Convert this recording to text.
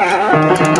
Ah.